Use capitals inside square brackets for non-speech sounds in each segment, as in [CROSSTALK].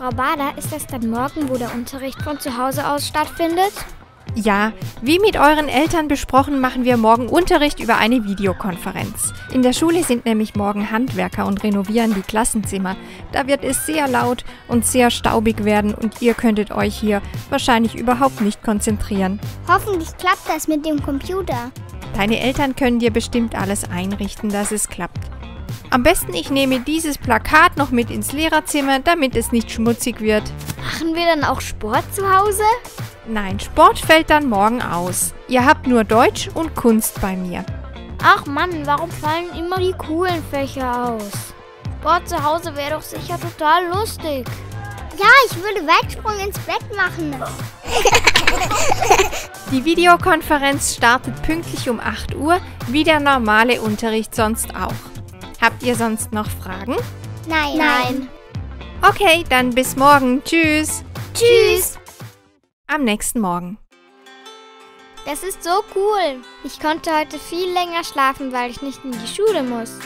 Frau Bader, ist das dann morgen, wo der Unterricht von zu Hause aus stattfindet? Ja, wie mit euren Eltern besprochen, machen wir morgen Unterricht über eine Videokonferenz. In der Schule sind nämlich morgen Handwerker und renovieren die Klassenzimmer. Da wird es sehr laut und sehr staubig werden und ihr könntet euch hier wahrscheinlich überhaupt nicht konzentrieren. Hoffentlich klappt das mit dem Computer. Deine Eltern können dir bestimmt alles einrichten, dass es klappt. Am besten ich nehme dieses Plakat noch mit ins Lehrerzimmer, damit es nicht schmutzig wird. Machen wir dann auch Sport zu Hause? Nein, Sport fällt dann morgen aus. Ihr habt nur Deutsch und Kunst bei mir. Ach Mann, warum fallen immer die coolen Fächer aus? Sport zu Hause wäre doch sicher total lustig. Ja, ich würde Weitsprung ins Bett machen. [LAUGHS] Die Videokonferenz startet pünktlich um 8 Uhr, wie der normale Unterricht sonst auch. Habt ihr sonst noch Fragen? Nein. Nein. Okay, dann bis morgen. Tschüss. Tschüss. Am nächsten Morgen. Das ist so cool. Ich konnte heute viel länger schlafen, weil ich nicht in die Schule muss.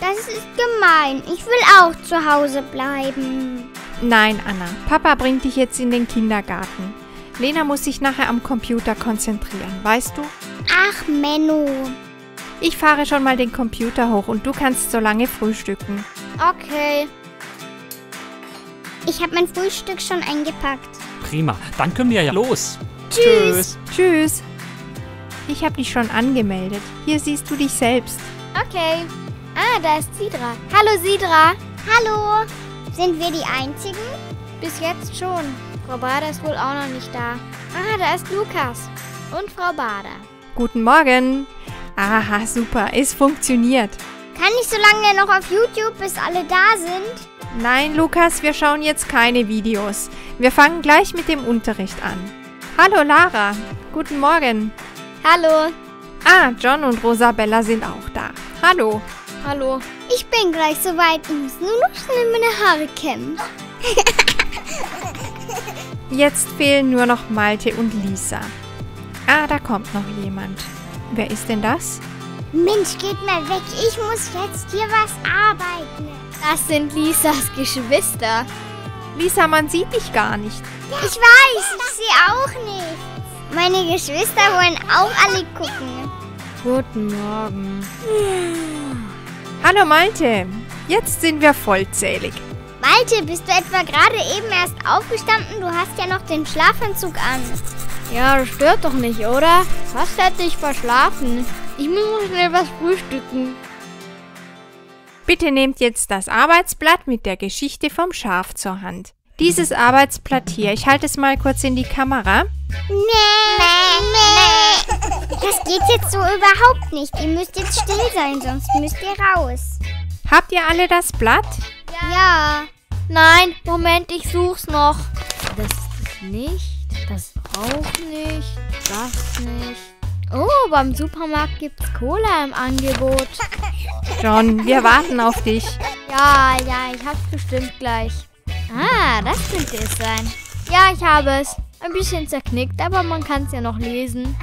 Das ist gemein. Ich will auch zu Hause bleiben. Nein, Anna. Papa bringt dich jetzt in den Kindergarten. Lena muss sich nachher am Computer konzentrieren, weißt du? Ach, Menno. Ich fahre schon mal den Computer hoch und du kannst so lange frühstücken. Okay. Ich habe mein Frühstück schon eingepackt. Prima, dann können wir ja los. Tschüss. Tschüss. Ich habe dich schon angemeldet. Hier siehst du dich selbst. Okay. Ah, da ist Sidra. Hallo Sidra. Hallo. Sind wir die Einzigen? Bis jetzt schon. Frau Bader ist wohl auch noch nicht da. Ah, da ist Lukas. Und Frau Bader. Guten Morgen. Aha, super. Es funktioniert. Kann ich so lange noch auf YouTube, bis alle da sind? Nein, Lukas, wir schauen jetzt keine Videos. Wir fangen gleich mit dem Unterricht an. Hallo Lara. Guten Morgen. Hallo. Ah, John und Rosabella sind auch da. Hallo. Hallo. Ich bin gleich soweit. Ich muss nur noch schnell meine Haare kämmen. Jetzt fehlen nur noch Malte und Lisa. Ah, da kommt noch jemand. Wer ist denn das? Mensch, geht mal weg. Ich muss jetzt hier was arbeiten. Das sind Lisas Geschwister. Lisa, man sieht dich gar nicht. Ich weiß, ich sehe auch nicht. Meine Geschwister wollen auch alle gucken. Guten Morgen. Hallo Malte. Jetzt sind wir vollzählig. Malte, bist du etwa gerade eben erst aufgestanden? Du hast ja noch den Schlafanzug an. Ja, das stört doch nicht, oder? Fast hätte ich verschlafen. Ich muss noch schnell was frühstücken. Bitte nehmt jetzt das Arbeitsblatt mit der Geschichte vom Schaf zur Hand. Dieses Arbeitsblatt hier, ich halte es mal kurz in die Kamera. Nee, nee. Das geht jetzt so überhaupt nicht. Ihr müsst jetzt still sein, sonst müsst ihr raus. Habt ihr alle das Blatt? Ja. Nein, Moment, ich such's noch. Das ist nicht, das auch nicht, das nicht. Oh, beim Supermarkt gibt's Cola im Angebot. John, wir warten auf dich. Ja, ja, ich hab's bestimmt gleich. Ah, das könnte es sein. Ja, ich habe es. Ein bisschen zerknickt, aber man kann es ja noch lesen.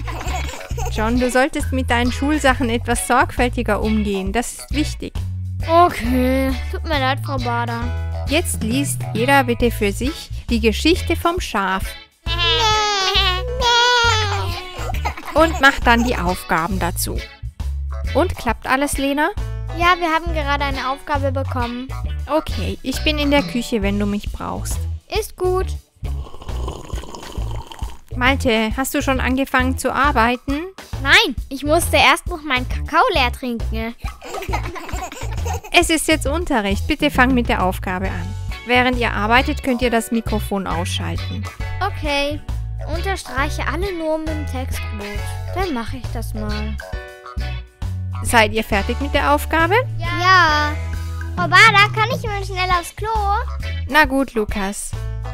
John, du solltest mit deinen Schulsachen etwas sorgfältiger umgehen. Das ist wichtig. Okay, tut mir leid, Frau Bader. Jetzt liest jeder bitte für sich die Geschichte vom Schaf und macht dann die Aufgaben dazu. Und klappt alles, Lena? Ja, wir haben gerade eine Aufgabe bekommen. Okay, ich bin in der Küche, wenn du mich brauchst. Ist gut. Malte, hast du schon angefangen zu arbeiten? Nein, ich musste erst noch meinen Kakao leer trinken. Es ist jetzt Unterricht. Bitte fang mit der Aufgabe an. Während ihr arbeitet, könnt ihr das Mikrofon ausschalten. Okay. Unterstreiche alle Nomen im Textboot. Dann mache ich das mal. Seid ihr fertig mit der Aufgabe? Ja. Frau Bader, kann ich mal schnell aufs Klo? Na gut, Lukas.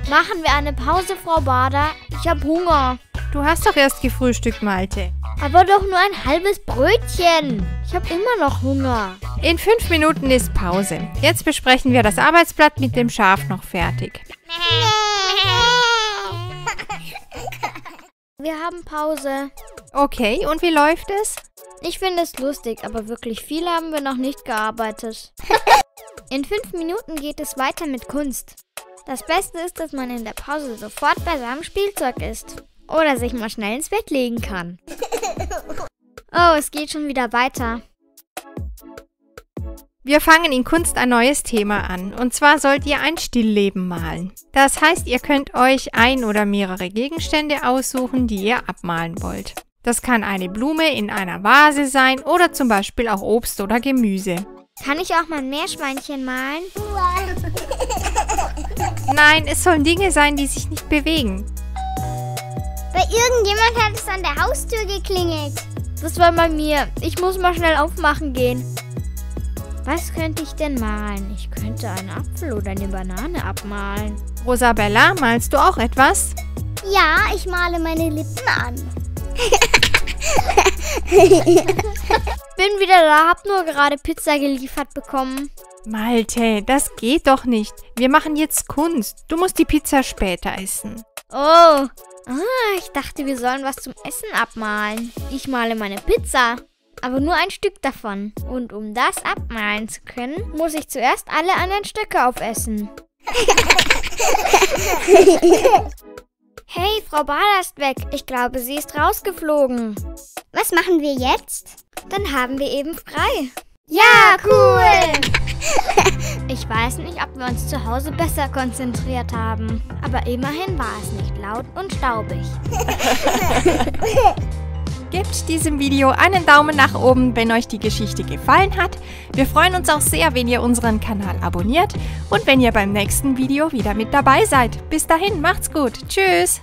Machen wir eine Pause, Frau Bader. Ich habe Hunger. Du hast doch erst gefrühstückt, Malte. Aber doch nur ein halbes Brötchen. Ich habe immer noch Hunger. In fünf Minuten ist Pause. Jetzt besprechen wir das Arbeitsblatt mit dem Schaf noch fertig. [LAUGHS] Wir haben Pause. Okay, und wie läuft es? Ich finde es lustig, aber wirklich viel haben wir noch nicht gearbeitet. [LAUGHS] In fünf Minuten geht es weiter mit Kunst. Das Beste ist, dass man in der Pause sofort bei seinem Spielzeug ist. Oder sich mal schnell ins Bett legen kann. [LAUGHS] Oh, es geht schon wieder weiter. Wir fangen in Kunst ein neues Thema an. Und zwar sollt ihr ein Stillleben malen. Das heißt, ihr könnt euch ein oder mehrere Gegenstände aussuchen, die ihr abmalen wollt. Das kann eine Blume in einer Vase sein oder zum Beispiel auch Obst oder Gemüse. Kann ich auch mal ein Meerschweinchen malen? Nein, es sollen Dinge sein, die sich nicht bewegen. Irgendjemand hat es an der Haustür geklingelt. Das war bei mir. Ich muss mal schnell aufmachen gehen. Was könnte ich denn malen? Ich könnte einen Apfel oder eine Banane abmalen. Rosabella, malst du auch etwas? Ja, ich male meine Lippen an. [LAUGHS] Bin wieder da, hab nur gerade Pizza geliefert bekommen. Malte, das geht doch nicht. Wir machen jetzt Kunst. Du musst die Pizza später essen. Oh, ah, ich dachte, wir sollen was zum Essen abmalen. Ich male meine Pizza, aber nur ein Stück davon. Und um das abmalen zu können, muss ich zuerst alle anderen Stücke aufessen. [LAUGHS] hey, Frau Bader ist weg. Ich glaube, sie ist rausgeflogen. Was machen wir jetzt? Dann haben wir eben frei. Ja, cool. [LAUGHS] Ich weiß nicht, ob wir uns zu Hause besser konzentriert haben. Aber immerhin war es nicht laut und staubig. [LAUGHS] Gebt diesem Video einen Daumen nach oben, wenn euch die Geschichte gefallen hat. Wir freuen uns auch sehr, wenn ihr unseren Kanal abonniert und wenn ihr beim nächsten Video wieder mit dabei seid. Bis dahin, macht's gut. Tschüss.